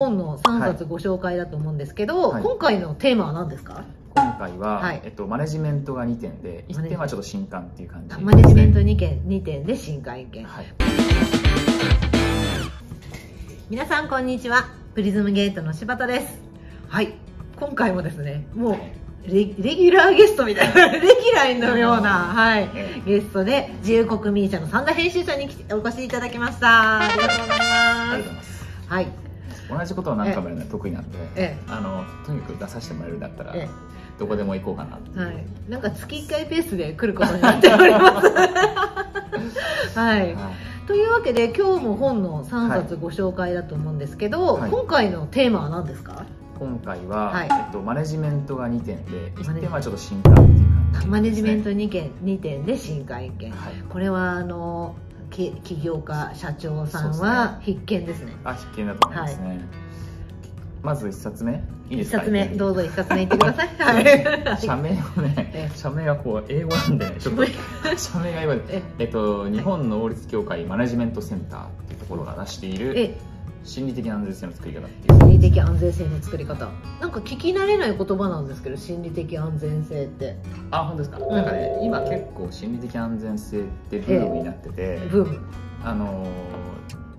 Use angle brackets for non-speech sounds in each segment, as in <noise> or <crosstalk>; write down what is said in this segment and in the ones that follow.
本の3冊ご紹介だと思うんですけど、はい。今回のテーマは何ですか、今回は、はい。えっと、マネジメントが2点でマネ1点はちょっと新刊っていう感じね、マネジメント2件2点で新会見はい。皆さんこんにちは。プリズムゲートの柴田です。はい。今回もですねもうレレギュラーゲストみたいな <laughs> レギュラーのような、はい、えゲストで自由国民社の三田編集者に来てお越しいただきました。ありがとうございます。はい同じことを何回もやるのは得意なんで、えあのとにかく出させてもらえるんだったら、えどこでも行こうかなってえはい。なんか月1回ペースで来ることになっております。<laughs> はい。はい。というわけで今日も本の3冊ご紹介だと思うんですけど、はい。今回のテーマは何ですか？今回は、はい。えっと、マネジメントが2点でマネ1点はちょっと新刊っていう感じです、ね、マネジメント2件2点で新会見はい。これはあのき起業家社長さんは必見ですね。あ必見だと思いますね、まず1冊目いいで1すか？冊目どうぞ1冊目いってください。<laughs> はい。社名をねえ、社名がこう英語なんでね、ちょっと <laughs> 社名が今、ええっと、日本能率協会マネジメントセンターっていうところが出しているえ心理的安全性の作り方っていう。心理的安全性の作り方。なんか聞き慣れない言葉なんですけど心理的安全性って。あ、本当ですか？なんかね、今結構心理的安全性ってブームになってて、ブーム。あのー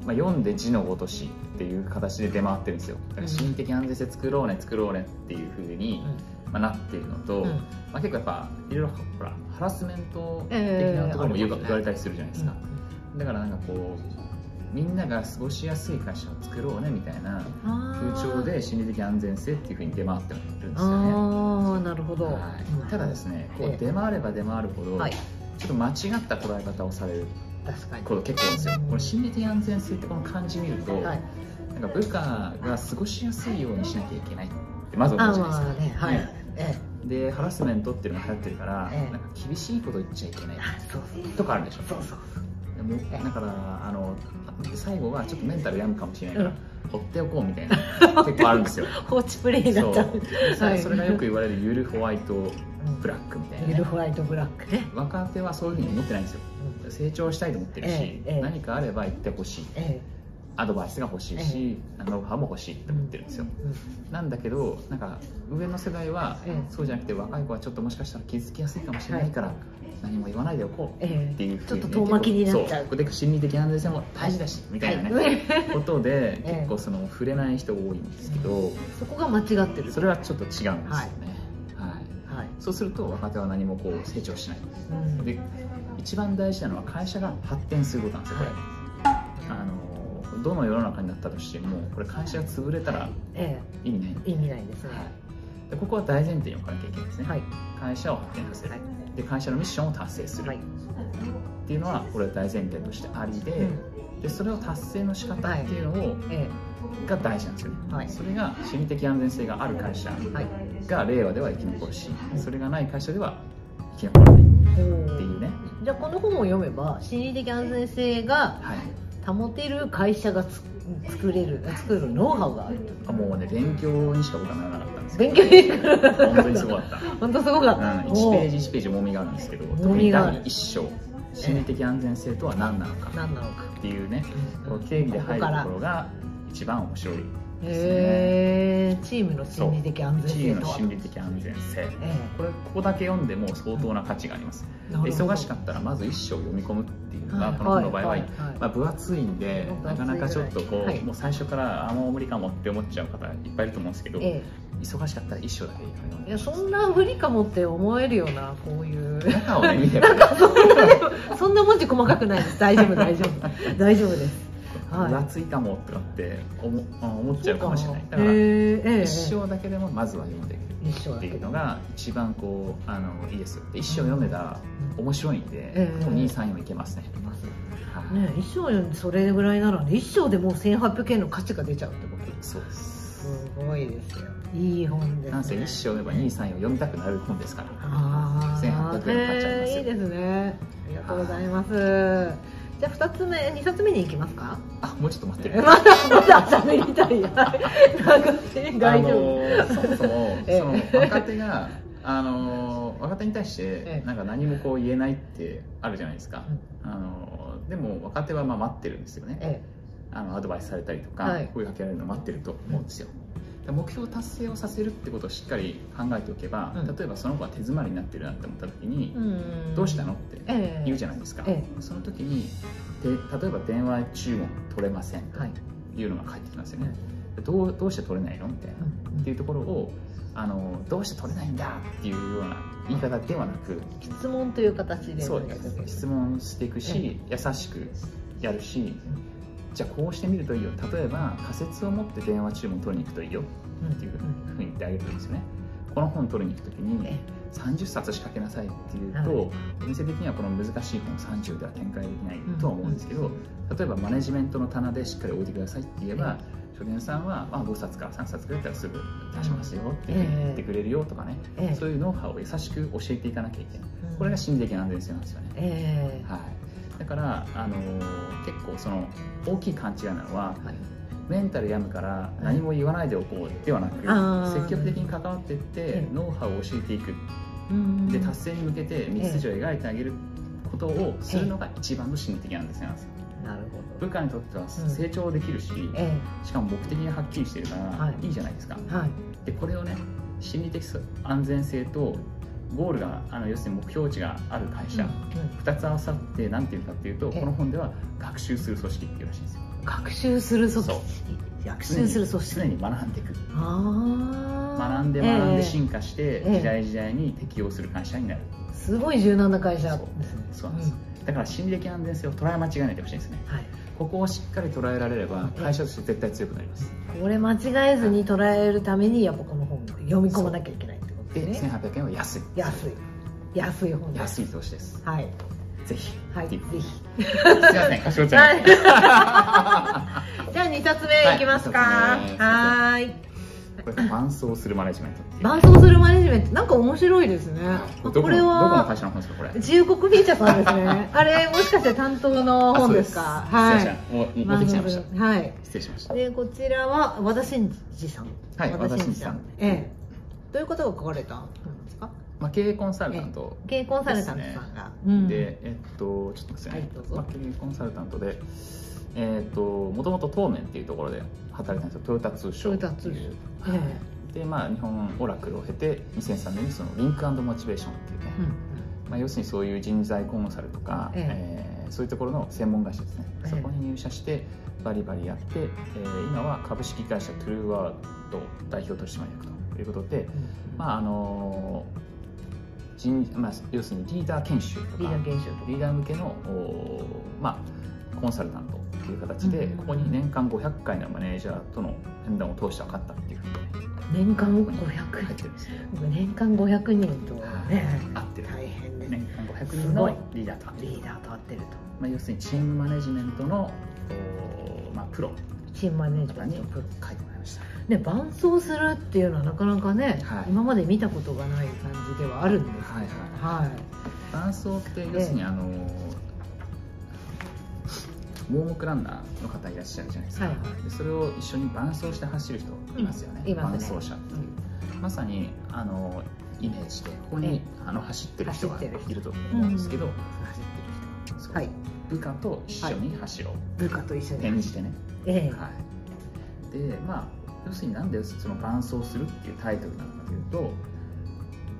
まあ、読んで字のごとしっていう形で出回ってるんですよ。だから心理的安全性作ろうね、作ろうねっていう風に、まあ、なっているのと、うん。まあ、結構やっぱいろいろほらハラスメント的ええなところも言われたりするじゃないですか、だからなんかこうみんなが過ごしやすい会社を作ろうねみたいな風潮で心理的安全性っていうふうに出回ってるんですよね。ああなるほど、はい。うんただですねこええ。う出回れば出回るほど、はい。ちょっと間違った捉え方をされる。確かに。こと結構多いんですよ。これ心理的安全性ってこの漢字見ると、はい。なんか部下が過ごしやすいようにしなきゃいけないってまず思あうじゃないですか、まあねはい、ね。ええ。でハラスメントっていうのが流行ってるから、ええ。なんか厳しいこと言っちゃいけないとかあるでしょ。そうそうだからあの最後はちょっとメンタル病むかもしれないから、放っておこうみたいな結構あるんですよ。<laughs> 放置プレイになそうっちゃうそれがよく言われるゆるホワイトブラックみたいな。ね、ユルホワイトブラック。ね、若手はそういうふうに思ってないんですよ。成長したいと思ってるし、ええええ。何かあれば言ってほしい。えアドバイスが欲しいし、ノウハウも欲しいって思ってるんですよ、えなんだけどなんか上の世代はええ。そうじゃなくて若い子はちょっともしかしたら気づきやすいかもしれないから、何も言わないでおこうえっていうふうに。ね、ちょっと遠巻きになっちゃう。で心理的安全性も大事だしみたいなね、はい <laughs> ことで <laughs> ええ。結構その触れない人が多いんですけど、そこが間違ってる。それはちょっと違うんですよね、はい。はい、そうすると若手は何もこう成長しないうん。で一番大事なのは会社が発展することなんですよこれ、あのどの世の中になったとしてもこれ会社が潰れたらえ意味ない、え意味ないですね。はい、でここは大前提に置かなきゃいけないですね、はい。会社を発展させる、はい。で会社のミッションを達成する、はい。っていうのはこれは大前提としてありで,、うん。でそれを達成の仕方っていうのを、えが大事なんですよね、はい。それが心理的安全性がある会社が令和では生き残るしそれがない会社では生き残らない。っていうね、じゃあこの本を読めば心理的安全性がはい、保てる会社がつ作れる作るノウハウがあるあもうね勉強にしか僕はならなかった勉強にど本当にすごかった、<laughs> 本当すごかった、うん、1ページ1ページ重みがあるんですけど特に第1章心理的安全性とは何なのかっていうねこの定義で入るところが一番面白いへえチームの心理的安チームの心理的安全性。えこれここだけ読んでも相当な価値があります。えなるほど。忙しかったらまず一章読み込むっていうのはい。がこの本の場合は、はい。はい。まあ、分厚いんでなかなかちょっとこう、はい。もう最初からあもう無理かもって思っちゃう方いっぱいいると思うんですけど、え忙しかったら一章だけ読んえいでやそんな無理かもって思えるようなこういう。中をね見ればそんな文字細かくないです。大丈夫大丈夫。大丈夫ですはい。分厚いかもとかって思 <laughs> 思っちゃうかもしれない。だからへえええ。一章だけでもまずは読んでみるっていうのが一番こうあのいいです一章読めたら面白いんで、ええ。もう234いけますね、はい。ね一章読んでそれぐらいならね一章でもう1800円の価値が出ちゃうってこと。そうです。すごいですよ。いい本ですなんせね一章読めば234読みたくなる本ですから。ああ1800円買っちゃいますよ。いいですね。ありがとうございますじゃあ二つ目二冊目に行きますか？あもうちょっと待ってる。ま <laughs> だまだ喋りたいはいなんか大丈夫、あのそもそもええ。その若手があの若手に対してええ。なんか何もこう言えないってあるじゃないですか、あのでも若手はまあ待ってるんですよね。えあのアドバイスされたりとか、はい。声かけられるのを待ってると思うんですよ、で目標達成をさせるってことをしっかり考えておけば、うん。例えばその子が手詰まりになってるなって思った時に、うん。どうしたのってええ。言うじゃないですか、えその時にで例えば電話注文取れませんとはい。いうのが返ってきますよね、どうどうして取れないのみたいな、っていうところをあのどうして取れないんだっていうような言い方ではなく質問という形でそうです。質問していくし、優しくやるし、じゃあこうしてみるといいよ。例えば仮説を持って電話注文取りに行くといいよ。っていうふうに言ってあげるといいですよね。この本取りに行く時にえ30冊仕掛けなさいっていうと、はい。お店的にはこの難しい本30では展開できないとは思うんですけど、例えばマネジメントの棚でしっかり置いてくださいって言えば、書店さんは、まあ、5冊から3冊くらいだったらすぐ出しますよって言ってくれるよとかね、ええ。そういうノウハウを優しく教えていかなきゃいけない。これが心理的な安全性なんですよね、ええ。はい、だから、あのー結構その大きい勘違いなのははい。メンタル病むから何も言わないでおこうではなく、積極的に関わっていってええ。ノウハウを教えていく。うん。で達成に向けて道筋を描いてあげることをするのが一番の心理的なんですよ。なるほ部下にとってはうん。成長できるし、しかも目的がはっきりしてるからはい。いいじゃないですか、でこれをね心理的安全性とゴールがあの要するに目標値がある会社、うん。2つ合わさって何ていうかっていうとええ。この本では学習する組織っていうらしいんですよ。学習する組織？学習する組織？常に学んでいく学んで学んで進化してええ。時代時代に適応する会社になる、すごい柔軟な会社。そうです。ねそうなんです、だから心理的安全性を捉え間違えないでほしいんですね。うんはい。ここをしっかり捉えられればええ。会社として絶対強くなります。これ間違えずに捉えるためにやっぱこの本を読み込まなきゃいけないでね。1800円は安い。安い。安い本です安い投資です。はい。ぜひ。はいぜひ。すいませんかしこちゃん、はい。<laughs> じゃあ2冊目いきますか。はいこれ伴走するマネジメント伴走するマネジメント。なんか面白いですね。どこれどこのは会社の本ですかこれ？自由国民社さんですね。<laughs> あれもしかして担当の本ですか？はいはい。失礼しました。でこちらは和田真二さんはい和田真二さんええどういうことが書かれた本ですか？まあ、経営コンサルタント経営コンサルタントさんが、うん。で、えっと、ちょっと待ってくださいね、はいまあ、経営コンサルタントで、えっと、もともと東面っていうところで働いたんですよ、トヨタ通商トヨタ通商。ってい。うえ。で、まあ、日本オラクルを経て、2003年にそのリンクモチベーションっていうね、えまあ、要するにそういう人材コンサルとか、ええ。ーそういうところの専門会社ですね、ええ。そこに入社して、バリバリやって、えー今は株式会社トゥルーワード代表取締役ということで、うんまああの人まあ、要するにリーダー研修とかリーダー研修とか。リーダー向けのおまあ、コンサルタントっていう形で、うんここに年間500回のマネージャーとの面談を通して分かったっていう年間ここに。500入ってるんですよ年間500人とね合ってる。大変です年間500人のリーダーと合ってるリーダーと合ってると。まあ、要するにチームマネジメントのおまあ、プロ。チームマネージメントプロね伴走するっていうのはなかなかね、はい。今まで見たことがない感じではあるんですはいけはい。どはい。伴走って要するに、あの盲目ランナーの方いらっしゃるじゃないですか、はいはい。でそれを一緒に伴走して走る人いますよね,、うん伴走者っていう、まさにあのイメージでここに、あの走ってる人がいると思うんですけど、うん。走ってる人。はい。部下と一緒に走ろう、部下と一緒に転じてね、ええ。はい、でまあ要するになんでその伴走するっていうタイトルなのかというと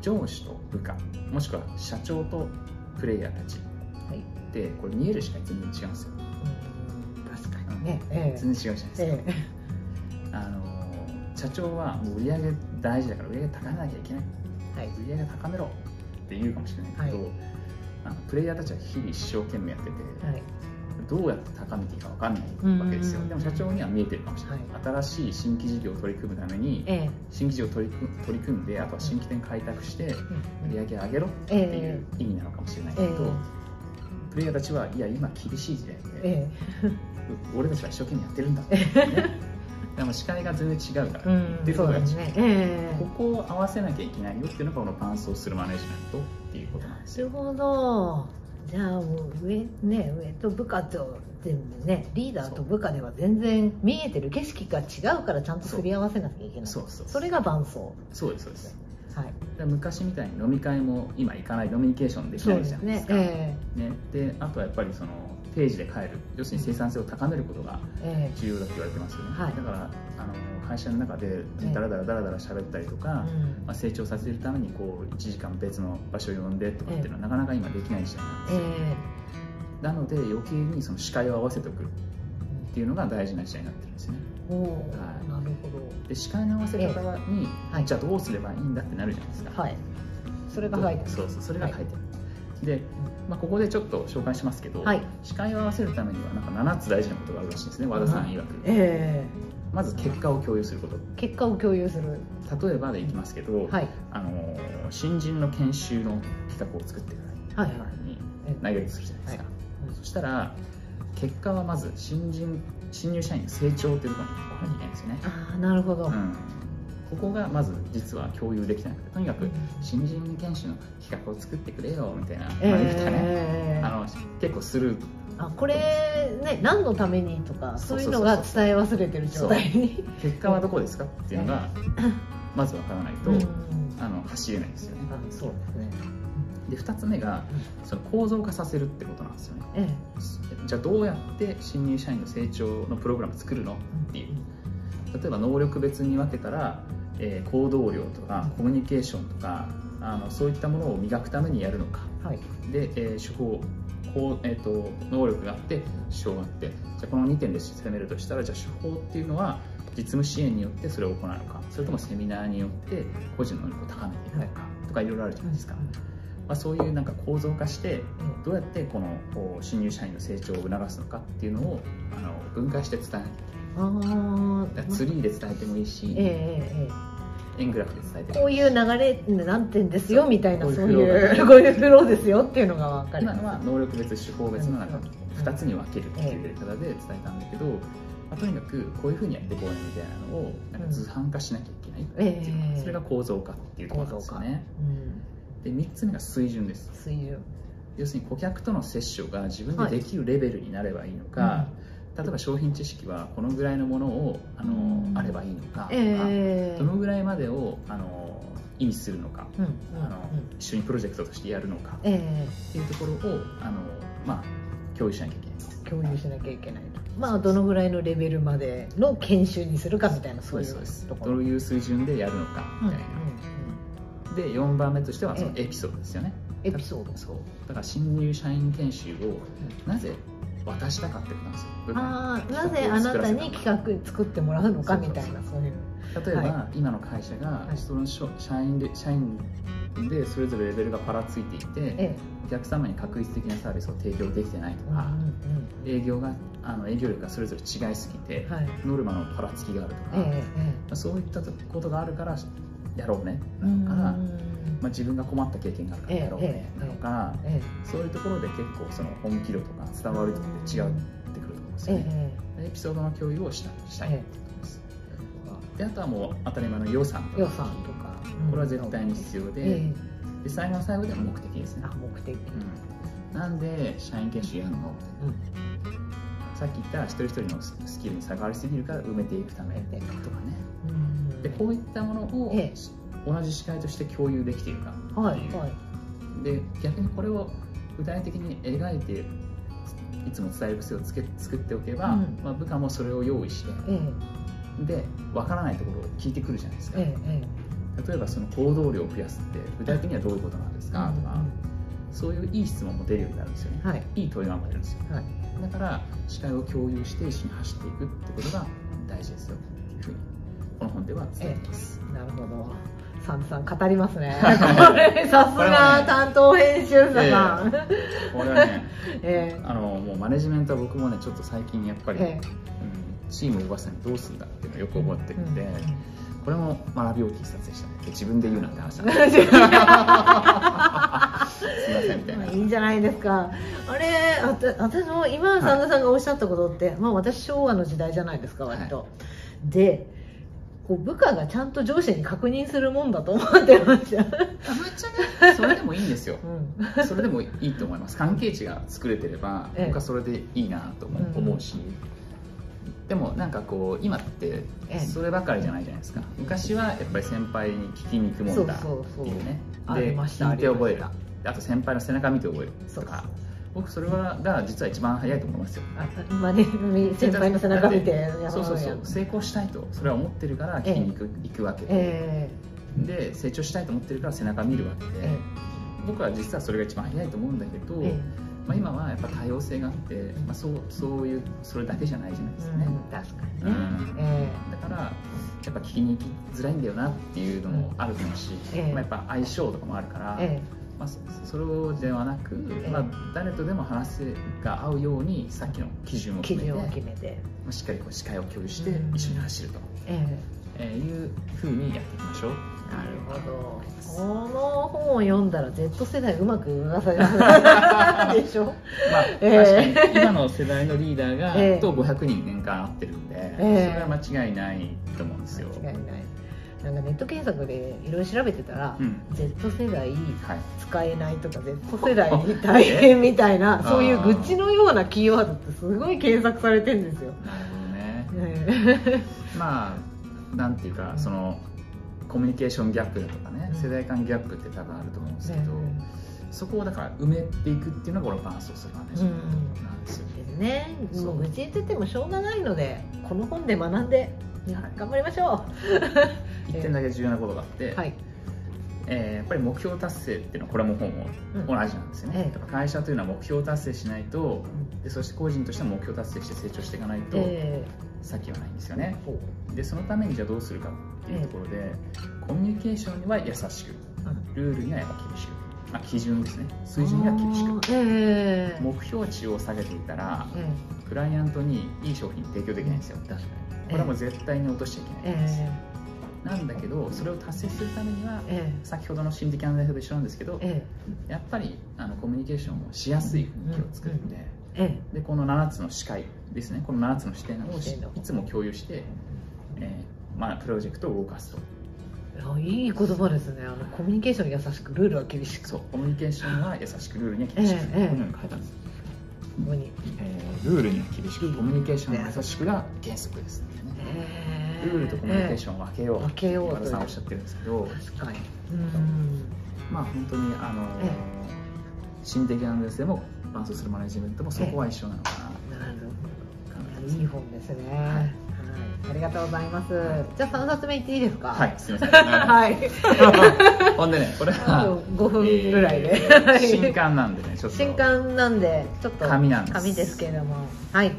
上司と部下もしくは社長とプレイヤーたち。はい。でこれ見えるしか全然違うんですよ。うん。確かにね。ええ。全然違うじゃないですか、えあの社長はもう売り上げ大事だから売り上げ高めなきゃいけない。えはい。売り上げ高めろって言うかもしれないけど、はい。あのプレイヤーたちは日々一生懸命やってて、はいどうやって高めていいか分かんないわけですよ。うんでも社長には見えてるかもしれない、新しい新規事業を取り組むためにええ。新規事業を取り組取り組んであとは新規店開拓して売うん。り上げ上げろっていう意味なのかもしれないけど、えプレイヤーたちはいや今厳しい時代で、ええ。<laughs> 俺たちは一生懸命やってるんだって、ね、<laughs> でも視界が全然違うから、えうんっていうとこうそうですね。ええ。ここを合わせなきゃいけないよっていうのがこの伴走するマネジメントっていうことなんですよ。なるほどじゃあもう上ね上と部下と全部ねリーダーと部下では全然見えてる景色が違うからちゃんとすり合わせなきゃいけない。そう。そうそれが伴走そうですそうです。はい。で昔みたいに飲み会も今行かない飲みニケーションできないじゃないですか。えね、であとはやっぱりその定定時で帰る。要するに生産性を高めることがえ。重要だって言われてますよね、はい。だからあの会社の中でダラダラダラダラ喋ったりとか、えうん。まあ、成長させるためにこう1時間別の場所を呼んでとかっていうのはなかなか今できない時代なんですよ、えなので余計にその視界を合わせておくっていうのが大事な時代になってるんですよね。はい。なるほで視界の合わせ方に、はい。じゃあどうすればいいんだってなるじゃないですか。どはい。それが書いてある。そうそうそれが書い。てある、で、まあ、ここでちょっと紹介しますけど、はい。視界を合わせるためにはなんか7つ大事なことがあるらしいんですね。和田さん曰く、えまず結果を共有すること。え結果を共有する。例えばでいきますけど、はい。あの新人の研修の企画を作ってください。はいはい。にえ投げるとするじゃないですか、はい。そしたら結果はまず新人新入社員の成長っていうところにいけないんですよね、ああなるほど、うん、ここがまず実は共有できてなくてとにかく新人研修の企画を作ってくれよみたいな、まあ言ったね。ええあの結構するあこれね何のためにとかそうういうのが伝え忘れてる状態に。結果はどこですかっていうのが <laughs> まずわからないと、うん。あの走れないんですよね。あそうですね。で2つ目がその構造化させるってことなんですよね。えじゃあどうやって新入社員の成長のプログラム作るのっていう。例えば能力別に分けたら、えー行動量とかコミュニケーションとかあのそういったものを磨くためにやるのか。えはい。で、えー手法こう、えー、と能力があって手法があってじゃあこの2点で攻めるとしたらじゃあ手法っていうのは実務支援によってそれを行うのかそれともセミナーによって個人の能力を高めていくのかとかいろいろあるじゃないですか、まあ、そういうなんか構造化してどうやってこの新入社員の成長を促すのかっていうのをあの分解して伝えなきゃいけないツリーで伝えてもいいし、え円グラフで伝えてえもいいこういう流れなんてんですよみたいなそういうこういうフローですよっていうのが分かる。今のは能力別手法別のなん。かうん2つに分けるっていうやり方で伝えたんだけど、まあ、とにかくこういうふうにやっていこうねみたいなのをなんか図版化しなきゃいけないっていうそれが構造化っていうところなんですよね。で3つ目が水準です。水準。要するに顧客との接触が自分でできるレベルになればいいのか、例えば商品知識はこのぐらいのものをあの、うん。あればいいのかとか、ええ。どのぐらいまでをあの意味するのか、うんうんあの一緒にプロジェクトとしてやるのかええ。っていうところをあの、まあ、共有しなきゃいけない。共有しなきゃいけないと。まあどのぐらいのレベルまでの研修にするかみたいなそういうところ。どういう水準でやるのかみたいな、で4番目としてはそのエピソードですよね、エピソード。そうだから新入社員研修をなぜ渡したかってことなんですよ。ああなぜあなたに企画作ってもらうのかみたいな。そういう例えば、は今の会社がはい。その社社員で社員でそれぞれレベルがパラついていて、えお客様に確率的なサービスを提供できてないとか、えうんうん。営業があの営業力がそれぞれ違いすぎて、うんはい。ノルマのパラつきがあるとか、えそういったことがあるからやろうねえなのか、うんまあ、自分が困った経験があるからやろうねええなのか、えそういうところで結構その本気度とか伝わるとって違ってくると思うんですえよね、えエピソードの共有をしたしたいってことです、であとはもう当たり前の予算とか予算とか。これは絶対に必要で,、えで最後の最後で目的ですね。えあ目的。うん。なんで社員研修やるの？みたいなさっき言った一人一人のススキルに差がありすぎるから埋めていくためとかね。うん。でこういったものをええ同じ視界として共有できているかっていう、はいはい。で逆にこれを具体的に描いていつも伝える癖をつけ作っておけば、うん。まあ、部下もそれを用意してええ。で分からないところを聞いてくるじゃないですか、えええ例えばその行動量を増やすって具体的にはどういうことなんですえか、とかうん。そういういい質問も出るようになるんですよね、はい。いい問いが生まれるんですよ。はい。だから視界を共有して一緒に走っていくってことが大事ですよ。っていうふうにこの本では伝えています、なるほどサンさん語りますね。こ <laughs> れさすが担当編集者さん。これはね <laughs> えあのもうマネジメントは僕もねちょっと最近やっぱり、ええ。うん、チームを動かすのにどうするんだっていうのをよく思ってるんで、うんうん。これも学び大きい一冊でしたねで自分で言うなんて話だえ <laughs> すいませんみたいな。まあいいんじゃないですか。あれあた私も今サンダさんがおっしゃったことって、まあ私昭和の時代じゃないですか割と、でこう部下がちゃんと上司に確認するもんだと思ってました、あぶっちゃね。それでもいいんですよ。うん。それでもいいと思います。関係値が作れてればええ。僕はそれでいいなと思う,、し。でもなんかこう今ってええ。そればかりじゃないじゃないですか。昔はやっぱり先輩に聞きに行くもんだってそうそうそういうねありました聞いて覚えるあと先輩の背中見て覚えるとか僕それはが実は一番早いと思いますよ。あまあね先輩の背中見てそうそうそや。う成功したいとそれは思ってるから聞きに行く,、行くわけで、えで成長したいと思ってるから背中見るわけで、え僕は実はそれが一番早いと思うんだけど、ええ。まあ、今はやっぱ多様性があって、まあ、そうそういうそれだけじゃないじゃないですかね、うん、確かにね、うん。えだからやっぱ聞きに行きづらいんだよなっていうのもあると思うし、ええ。まあ、やっぱ相性とかもあるから、えまあ、そそれではなく、えまあ、誰とでも話が合うようにさっきの基準を基決めて決めて、まあしっかりこう視界を共有してうん。一緒に走ると、ええ。ーいうふうにやっていきましょう。えなるほど。この本を読んだら Z 世代うまく動かされます <laughs> でしょ？まあ、ええ。確かに今の世代のリーダーが、ええ。と500人年間合ってるんで、ええ。それは間違いないと思うんですよ。間違いないなんかネット検索でいろいろ調べてたら、うん。Z 世代はい。使えないとか Z 世代大変みたいなそういう愚痴のようなキーワードってすごい検索されてるんですよ、なるほどね。えまあなんていうかそのコミュニケーションギャップだとかね、うん。世代間ギャップって多分あると思うんですえけど、そこをだから埋めていくっていうのがこのバランスをするマネジメントなんですよ、ね。そうもう。愚痴言っててもしょうがないのでこの本で学んで。はい頑張りましょ <laughs> 一点だけ重要なことがあって、うはい。えーやっぱり目標達成っていうのはこれも本もうん同じなんですよね、ええ。やっぱ会社というのは目標達成しないとでそして個人としては目標達成して成長していかないとえ先はないんですよね。でそのためにじゃあどうするかっていうところで、コミュニケーションには優しくうん。ルールにはやっぱ厳しく、まあ、基準ですね。水準には厳しくええ。目標値を下げていたらえクライアントにいい商品提供できないんですよ。確かに。これはもう絶対に落としちゃいけないんです、えなんだけどそれを達成するためにはええ。先ほどの心理的な内容と一緒なんですけどええ。やっぱりあのコミュニケーションをしやすい雰囲気を作るんでええでこの7つの視界ですね。この7つの視点をいつも共有して、えーまあ、プロジェクトを動かすといい言葉ですね。あのコミュニケーションに優しくルールは厳しく。そうコミュニケーションは優しくルールには厳しく、ええええ。このように書いたんです、ここに。えールールには厳しくコミュニケーションは優しくが原則ですね。ええ。ルールとコミュニケーションを分けよう分けようとさんおっしゃってるんですけど。確かに。うん。まあ本当にあのーえ心的安全性も伴走するマネジメントもそこは一緒なのかな。なるほど。いい本ですね。はいはいありがとうございます。じゃあ3冊目いっていいですか？はいすみません。<laughs> はい。ほんでねこれは5分ぐらいで、えーはい新刊なんでねちょっと。新刊なんでちょっと紙なんです。紙ですけれども。はい。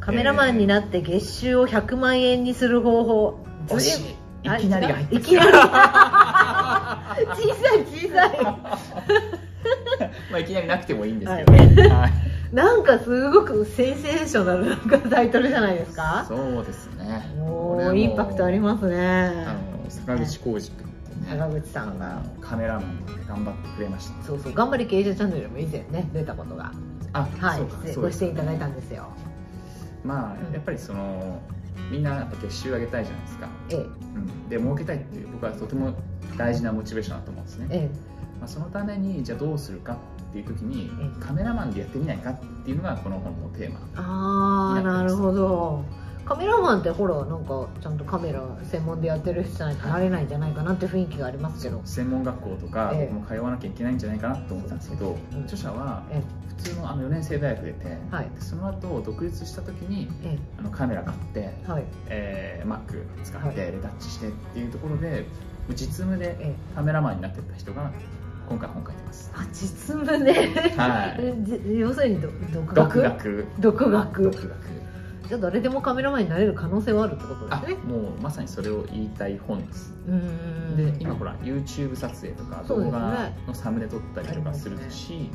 カメラマンになって月収を100万円にする方法。惜しい。いきなりが入っていきなり。小さい小さい。<laughs> まあいきなりなくてもいいんですけど、はい。はいなんかすごくセンセーショナルなタイトルじゃないですか？そうですね。おインパクトありますあねの坂口浩二君坂口さんが。カメラマンで頑張ってくれました。そうそう頑張り経営者チャンネルでも以前ね出たことが。あ、はいご出演いただいたんですよ。まうん。あやっぱりそのみんなやっぱ月収上げたいじゃないですか、ええ。うん、で儲けたいっていう僕はとても大事なモチベーションだと思うんですね、えまあ、そのためにじゃあどうするかっていう時にえカメラマンでやってみないかっていうのがこの本のテーマ。ああになるほど。カメラマンってほらなんかちゃんとカメラ専門でやってる人じゃないとなれないんじゃないかなって雰囲気がありますけど。専門学校とかええ。僕も通わなきゃいけないんじゃないかなと思ってたんですけど、うん著者はえ。普通のあの4年生大学出て、はい。でその後独立した時にえあのカメラ買って、えはい。えー Mac 使ってはい。レタッチしてっていうところで実務でええ。カメラマンになってった人が今回本書いてます。あ実務で、はい。<laughs> じ要するにど独独学。学独学。独学。じゃあ誰でもカメラマンになれる可能性はあるってことあですね。もうまさにそれを言いたい本です。うーん。で今ほら YouTube 撮影とか動画のサムネ撮ったりとかするし、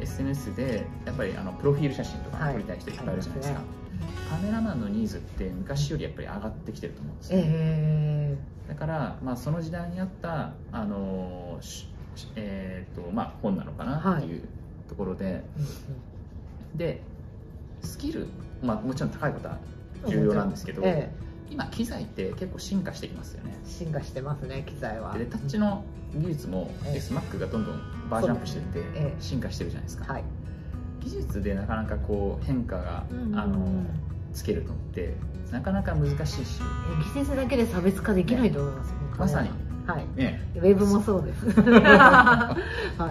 SNS でやっぱりあのプロフィール写真とか撮りたい人いっぱいいるじゃないですか、はいカメラマンのニーズって昔よりやっぱり上がってきてると思うんですよ、えだから、まあ、その時代にあった、あのししえーとまあ、本なのかなっていうところで、えでスキル、まあ、もちろん高いことは重要なんですけど、え今機材って結構進化してきますよね。え進化してますね機材は。でタッチの技術もええ。SMAC がどんどんバージョンアップしてって進化してるじゃないですか、はい。技術でなかなかこう変化が、うんあのつけるのってなかなか難しいし。技術だけで差別化できないと思います、まさにはい。ねウェブもそうです。<laughs> は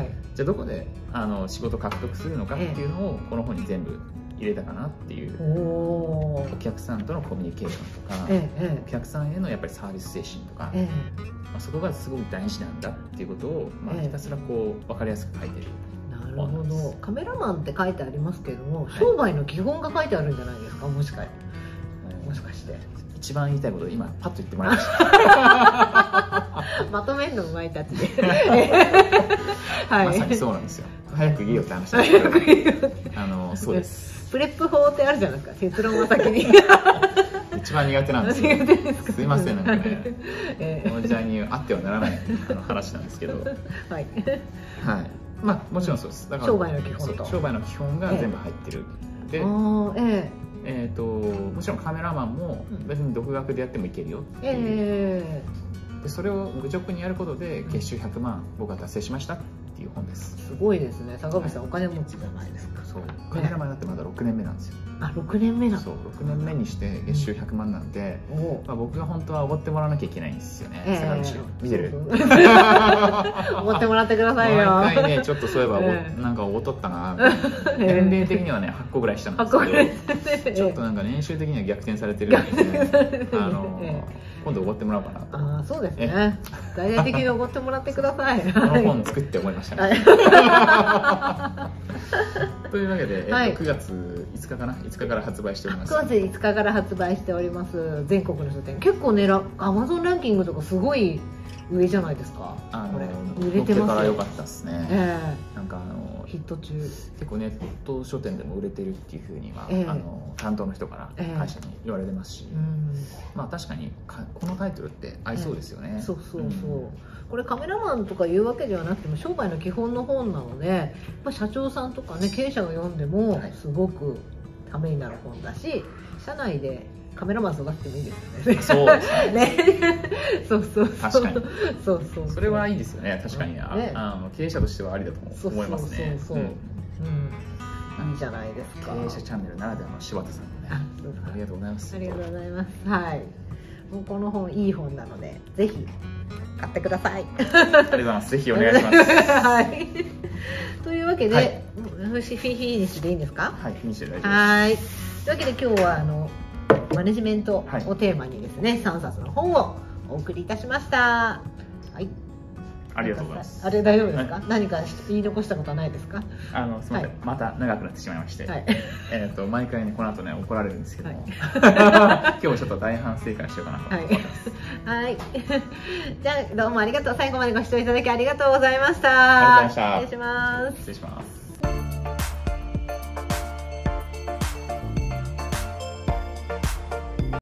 い。じゃあどこであの仕事獲得するのかっていうのをこの本に全部入れたかなっていうお客さんとのコミュニケーションとか、えええお客さんへのやっぱりサービス精神とか、ええ。まあ、そこがすごく大事なんだっていうことを、まあ、ええ。ひたすらこう分かりやすく書いてる、えなるほど。カメラマンって書いてありますけども、商売の基本が書いてあるんじゃないですか？もしかもしかして。一番言いたいこと今パッと言ってもらいました <laughs> まとめるのうまいたち。ではいまさにそうなんですよ。早く言えよって話なんですけどあのそうです。プレップ法ってあるじゃないですか。結論は先に。<laughs> 一番苦手なんですよ。すか？すいませんなんかね。えこの時代にあってはならないあの話なんですけど。えはい。はい。まあもちろんそうです。だから商売の基本と。商売の基本が全部入ってる、でああええ。ー、ともちろんカメラマンも別に独学でやってもいけるよってえいう、えでそれを愚直にやることで月収100万僕は達成しました。ていう本です。えすごいですね。坂口さんお金持ちじゃないです。かそう。カメラマンになってまだ6年目なんですよ。あ六年目なのそう6年目にして月収100万なんで、お。おまあ、僕が本当はおごってもらわなきゃいけないんですよね、ええ。坂口見てる？<laughs> おごってもらってくださいよ。<laughs> 毎回ねちょっとそういえばおご、ええ。なんかおごっとったなええ。年齢的にはね8個ぐらいしたんです箱ぐらいけどちょっとなんか年収的には逆転されてるんで、ね、あのえ今度おごってもらおうかなと。ああそうですね。大々的におごってもらってください。<laughs> この本作って思いましたね、<laughs> というわけで、えっとはい。9月5日かな？5日から発売しております。9月5日から発売しております全国の書店。結構ねアマゾンランキングとかすごい上じゃないですか。あの売れてから良かったですね、えなんかあのえヒット中。結構ネット書店でも売れてるっていうふうには、ええ。あの担当の人からええ。会社に言われてますし、うん。まあ確かにかこのタイトルって合いそうですよね、そうそうそう、ん。これカメラマンとかいうわけではなくても商売の基本の本なので、まあ、社長さんとかね経営者が読んでもはい。すごくためになる本だし社内でカメラマン育ってもいいですよね。そうねね。<laughs> そうそうそう。確かに。そうそうそれはいいですよね。確かに、あね。あの経営者としてはありだと思いますねそうそう。そううん。うん。いいじゃないですか。経営者チャンネルならではの柴田さんもねありがとうございます。ありがとうございます。はい。もうこの本いい本なのでぜひ買ってください。ありがとうございます。ぜひお願いします。<laughs> はい。というわけで、はい。フィフィニッシュでいいんですか？はいフィニッシュで大丈夫はい。というわけで今日はあのマネジメントはいをテーマにですね、三冊の本をお送りいたしました。はい。ありがとうございますあれ大丈夫ですか？は何か言い残したことはないですか？あのすみません、はいまた長くなってしまいまして、はい。<laughs> えっ、と毎回ねこの後ね怒られるんですけども、は <laughs> 今日はちょっと大反省会しようかなと思ってます、はい。<laughs> じゃあどうもありがとう。最後までご視聴いただきありがとうございました。ありがとうございました失礼します。失礼します